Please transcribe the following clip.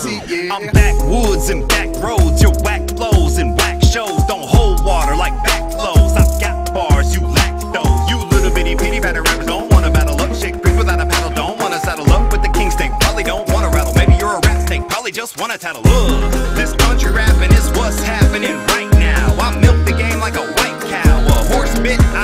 crazy, yeah. I'm backwoods and back roads, your whack flows and whack shows don't hold water like back flows. I've got bars, you lack those. You little bitty bitty patty rappers don't wanna battle up. Shake creek without a paddle, don't wanna saddle up with the king snake. Probably don't wanna rattle. Maybe you're a rat snake, probably just wanna tattle. Look, this country rapping is what's happening right now. I milk the game like a white cow. A horse bit, I